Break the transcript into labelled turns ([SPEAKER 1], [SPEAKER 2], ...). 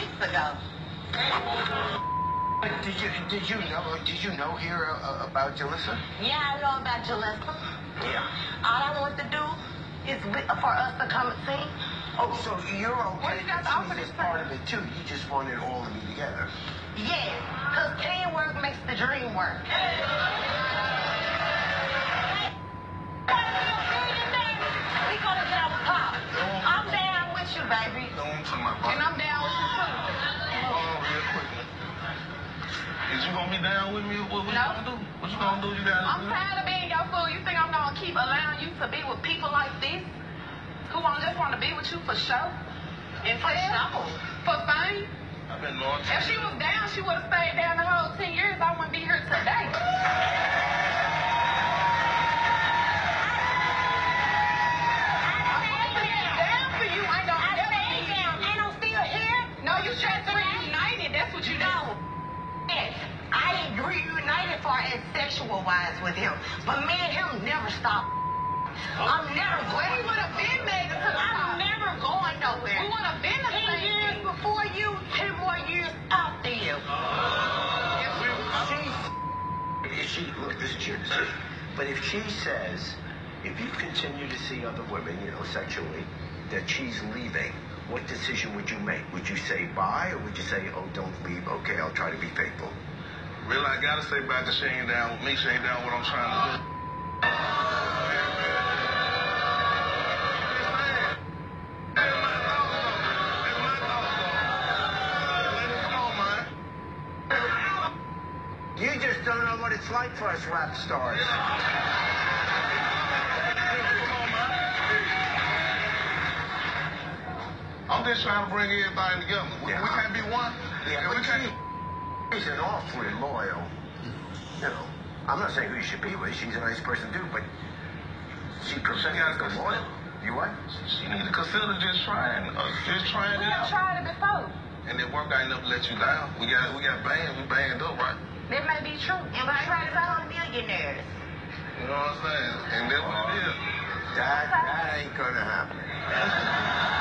[SPEAKER 1] weeks ago.
[SPEAKER 2] Did you did you know did you know here uh, about Jalissa?
[SPEAKER 1] Yeah, I know about Jalissa.
[SPEAKER 2] Yeah.
[SPEAKER 1] All I want to do is for us to come and sing.
[SPEAKER 2] Oh, so you're okay
[SPEAKER 1] you got
[SPEAKER 2] that
[SPEAKER 1] to offer
[SPEAKER 2] she's
[SPEAKER 1] this
[SPEAKER 2] a part of it too. You just want it all to be together.
[SPEAKER 1] Yeah, because teamwork makes the dream work. We gonna get our pop. I'm down with you, baby.
[SPEAKER 3] No, I'm talking about
[SPEAKER 1] And I'm down with you too.
[SPEAKER 3] Hold on real quick. Is you down with me? What, what
[SPEAKER 1] No.
[SPEAKER 3] you gonna do? What you gonna do? You gotta
[SPEAKER 1] I'm tired of being your fool. You think I'm gonna keep allowing you to be with people like this? Who want just want to be with you for show? And for show? For fame?
[SPEAKER 3] I've been knowing.
[SPEAKER 1] If she was down, she would have stayed down the whole 10 years. I wouldn't be here today. I'm being down for you. I don't never. And I'm still here? No, you should have reunited. That's what you do. Yes, I agree united far as sexual wise with him. But me and him never stop. I'm never going. We would have been made it to the I'm never going nowhere. We would have been the same years before you, ten more years after you.
[SPEAKER 2] If she look, this is your decision. But if she says, if you continue to see other women, you know, sexually, that she's leaving, what decision would you make? Would you say bye, or would you say, oh, don't leave? Okay, I'll try to be faithful.
[SPEAKER 3] Really, I gotta say back to she ain't down with me. She ain't down what I'm trying to do.
[SPEAKER 2] You just don't know what it's like for us rap stars.
[SPEAKER 3] I'm just trying to bring everybody together. We,
[SPEAKER 2] Yeah.
[SPEAKER 3] we can't be one.
[SPEAKER 2] Yeah,
[SPEAKER 3] we can't.
[SPEAKER 2] She, she's an awfully loyal. You know, I'm not saying who you should be with. She's a nice person too, but she presents
[SPEAKER 3] gotta
[SPEAKER 2] the
[SPEAKER 3] consider-
[SPEAKER 2] loyal. You what?
[SPEAKER 3] She need to consider just trying, uh, just trying
[SPEAKER 1] We
[SPEAKER 3] it
[SPEAKER 1] have
[SPEAKER 3] out.
[SPEAKER 1] tried it before.
[SPEAKER 3] And that work ain't never let you down. We got, we got banned. We banned up, right?
[SPEAKER 1] That may be true. And we tried it out on millionaires.
[SPEAKER 3] You know what I'm saying? And that's what it is.
[SPEAKER 2] That that ain't gonna happen.